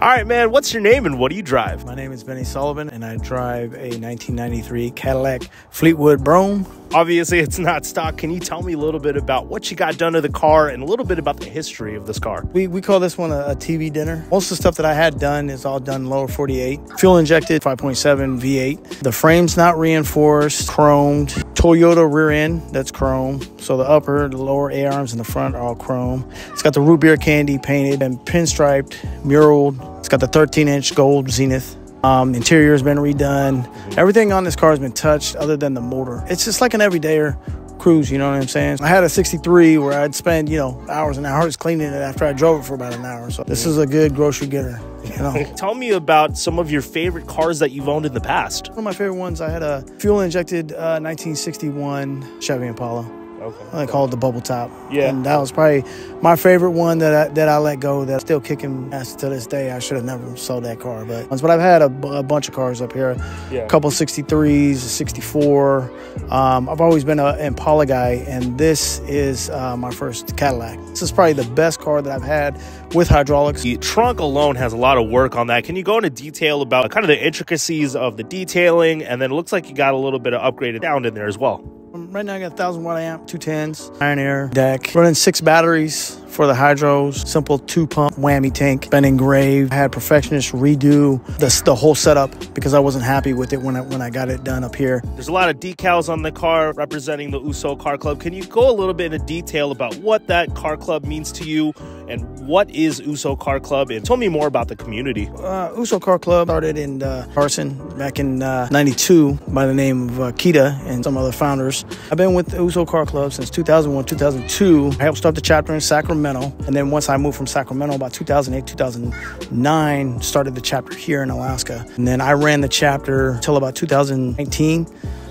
All right, man, what's your name and what do you drive? My name is Benny Sullivan, and I drive a 1993 Cadillac Fleetwood Brougham. Obviously, it's not stock. Can you tell me a little bit about what you got done to the car and a little bit about the history of this car? We, we call this one a, a TV dinner. Most of the stuff that I had done is all done lower 48. Fuel injected 5.7 V8. The frame's not reinforced, chromed. Toyota rear end, that's chrome. So the upper, the lower A arms, and the front are all chrome. It's got the root beer candy painted and pinstriped, muraled. Got the 13 inch gold zenith. Um, interior has been redone. Everything on this car has been touched other than the motor. It's just like an everydayer cruise, you know what I'm saying? I had a 63 where I'd spend, you know, hours and hours cleaning it after I drove it for about an hour. So this is a good grocery getter, you know. Tell me about some of your favorite cars that you've owned in the past. One of my favorite ones, I had a fuel injected uh, 1961 Chevy Impala. Okay. I call it the bubble top. Yeah. And that was probably my favorite one that I, that I let go that's still kicking ass to this day. I should have never sold that car. But, but I've had a, a bunch of cars up here. Yeah. A couple 63s, 64. Um, I've always been an Impala guy, and this is uh, my first Cadillac. This is probably the best car that I've had with hydraulics. The trunk alone has a lot of work on that. Can you go into detail about kind of the intricacies of the detailing? And then it looks like you got a little bit of upgraded sound in there as well. Um, Right now, I got a 1,000 watt amp, 210s, iron air deck, running six batteries for the hydros, simple two pump whammy tank, been engraved. Had perfectionist redo the, the whole setup because I wasn't happy with it when I, when I got it done up here. There's a lot of decals on the car representing the USO Car Club. Can you go a little bit into detail about what that car club means to you and what is USO Car Club? And tell me more about the community. Uh, USO Car Club started in uh, Carson back in uh, 92 by the name of uh, Kita and some other founders. I've been with USO Car Club since 2001, 2002. I helped start the chapter in Sacramento. And then once I moved from Sacramento, about 2008, 2009, started the chapter here in Alaska. And then I ran the chapter till about 2019.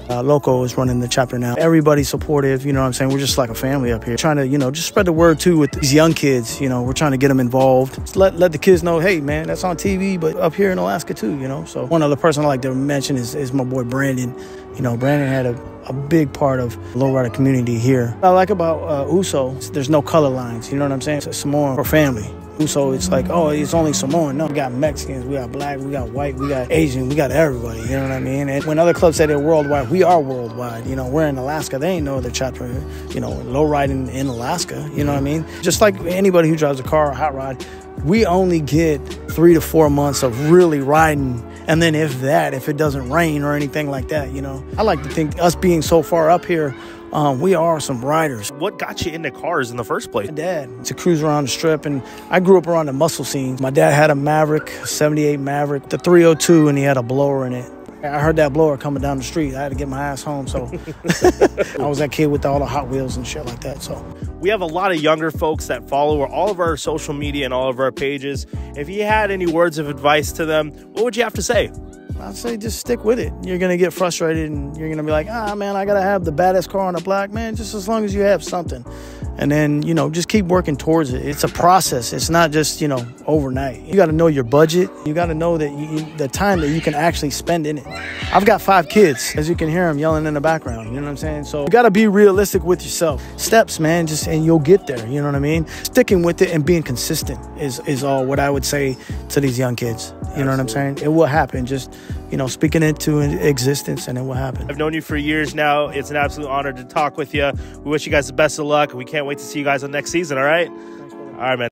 Uh, Loco is running the chapter now. Everybody's supportive, you know what I'm saying? We're just like a family up here. Trying to, you know, just spread the word too with these young kids, you know, we're trying to get them involved. Let, let the kids know, hey, man, that's on TV, but up here in Alaska too, you know? So one other person I like to mention is, is my boy Brandon. You know, Brandon had a, a big part of lowrider community here. What I like about uh, USO, there's no color lines, you know what I'm saying? It's Samoan for family. So it's like, oh, it's only Samoan. No, we got Mexicans, we got black, we got white, we got Asian, we got everybody. You know what I mean? And when other clubs say they're worldwide, we are worldwide. You know, we're in Alaska. They ain't no other chapter. You know, low riding in Alaska. You know what I mean? Just like anybody who drives a car or hot rod, we only get three to four months of really riding. And then if that, if it doesn't rain or anything like that, you know, I like to think us being so far up here, um, we are some riders. What got you into cars in the first place? My dad to cruise around the strip, and I grew up around the muscle scene. My dad had a Maverick, 78 Maverick, the 302, and he had a blower in it. I heard that blower coming down the street. I had to get my ass home, so I was that kid with all the Hot Wheels and shit like that. So We have a lot of younger folks that follow all of our social media and all of our pages. If you had any words of advice to them, what would you have to say? I'd say just stick with it. You're gonna get frustrated, and you're gonna be like, ah, man, I gotta have the baddest car on the block, man. Just as long as you have something, and then you know, just keep working towards it. It's a process. It's not just you know overnight. You got to know your budget. You got to know that you, the time that you can actually spend in it. I've got five kids, as you can hear them yelling in the background. You know what I'm saying? So you got to be realistic with yourself. Steps, man, just and you'll get there. You know what I mean? Sticking with it and being consistent is is all what I would say to these young kids. You know what I'm saying? It will happen. Just you know, speaking it to existence, and it will happen. I've known you for years now. It's an absolute honor to talk with you. We wish you guys the best of luck. We can't wait to see you guys on next season. All right. All right, man.